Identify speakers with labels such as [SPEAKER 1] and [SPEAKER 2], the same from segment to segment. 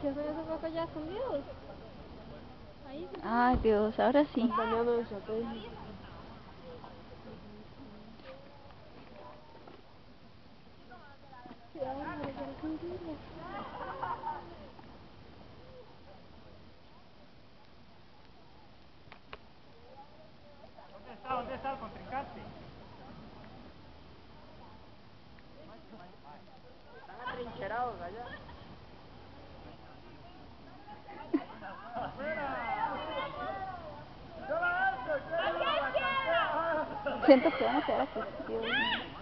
[SPEAKER 1] ¿Qué son esos focos ya escondidos? Ahí
[SPEAKER 2] Ay, Dios, ahora sí.
[SPEAKER 3] ¿Dónde está el contrincante? Están atrincherados allá.
[SPEAKER 2] Siento que van a quedar aquí. Dios mío.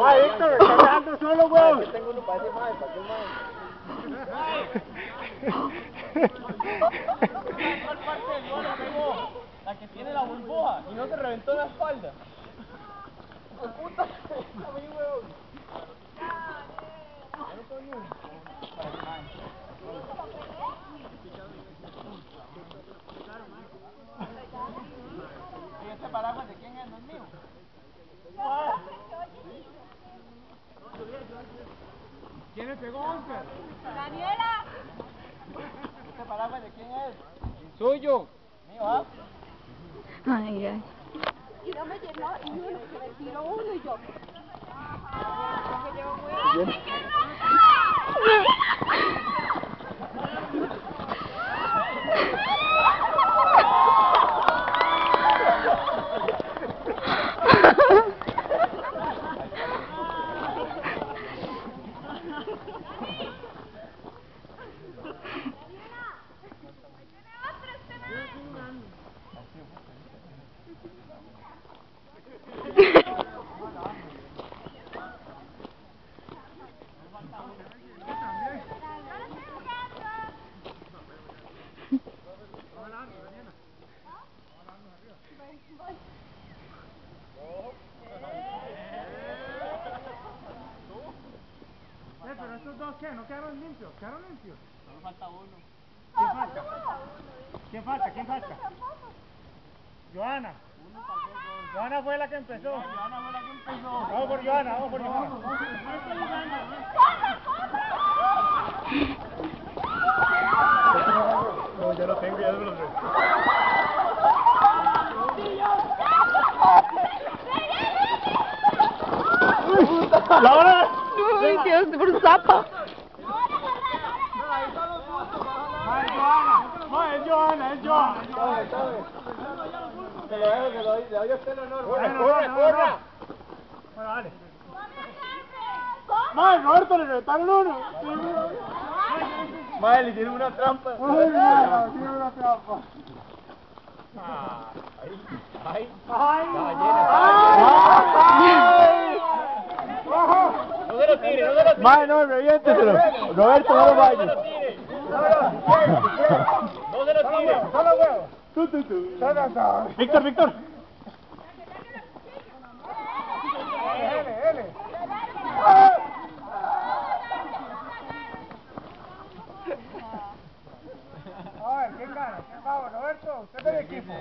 [SPEAKER 3] Va, Víctor, me estás dejando solo, weón. tengo uno para ese mae, para aquel ¿Cuál parte del gol pegó? La que tiene la burbuja y no te reventó la espalda. puta! A mí, weón. ¿Y este paraguas de quién es? ¿No es mío? ¿Quién le pegó, Oscar?
[SPEAKER 1] Daniela.
[SPEAKER 3] ¿Este paraguas de quién es? Suyo. Mío, ¿ah?
[SPEAKER 2] Ay, ay.
[SPEAKER 1] Y no me llenó y uno que me tiró uno y yo.
[SPEAKER 3] Eh, pero estos dos, ¿qué? ¿No quedaron limpios? ¿Quedaron limpios? Solo falta uno. ¿Quién falta? ¿Quién falta? ¿Quién falta? Joana. Joana fue la que empezó. Joana fue la que empezó. Vamos por Joana, vamos por Joana. No, ya lo tengo, ya lo tengo. La hora.
[SPEAKER 2] Ay, Dios, por zapa.
[SPEAKER 3] Ah, es Joana. No, es Joana, es Joana.
[SPEAKER 4] Que lo dejo, que lo le doy a usted el honor.
[SPEAKER 3] Bueno, corre, corre. Bueno, dale. Mae, Roberto, le retaron uno.
[SPEAKER 4] Madre, le hicieron una trampa.
[SPEAKER 3] Ay, mae, tiene una trampa.
[SPEAKER 4] Ay, ay.
[SPEAKER 3] Ay,
[SPEAKER 4] Ay.
[SPEAKER 3] Ajá.
[SPEAKER 4] No se lo tire, no se lo tire.
[SPEAKER 3] Mae, no, reviénteselo. Roberto, no lo
[SPEAKER 4] No se
[SPEAKER 3] vayas.
[SPEAKER 4] lo tire. No se lo tire.
[SPEAKER 3] Solo huevo. Tú, tú, tú. Víctor, Víctor. L, L. A ver, ¿quién gana? ¿Quién va? Roberto, usted es del equipo.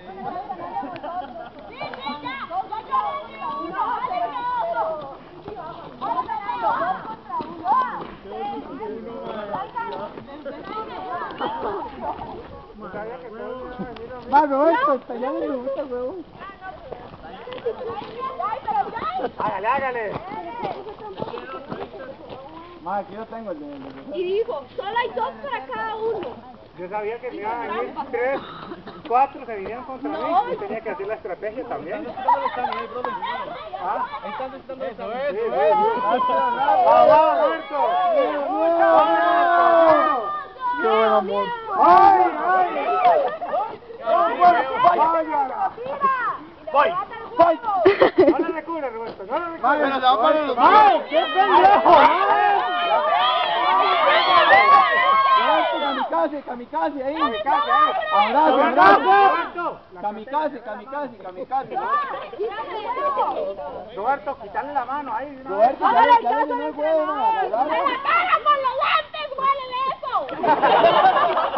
[SPEAKER 3] Ya me gusta, huevón. Hágale, hágale. Más, aquí yo tengo el de...
[SPEAKER 1] Y dijo, solo hay dos para cada uno.
[SPEAKER 3] Yo sabía que me iban a venir tres, cuatro se vinieron contra mí y tenía que hacer la estrategia también. ¿Ah? Eso es, eso es. ¡Va, va, Marco! ¡Qué buen amor! ¡Ay, ay! ¡Voy! ¡Voy! No le recubre, Roberto, no le recubre.
[SPEAKER 4] Los
[SPEAKER 3] ¡Ay, qué pendejo!
[SPEAKER 5] Kamikaze, kamikaze, ahí.
[SPEAKER 3] Kamikaze, ahí.
[SPEAKER 5] Abrazo, abrazo. Kamikaze, kamikaze, kamikaze.
[SPEAKER 3] Roberto, quítale la mano ahí.
[SPEAKER 5] Roberto, ya le- ya le llenó el huevo, no, agarralo.
[SPEAKER 1] ¡Para con los guantes! ¡Huelen eso!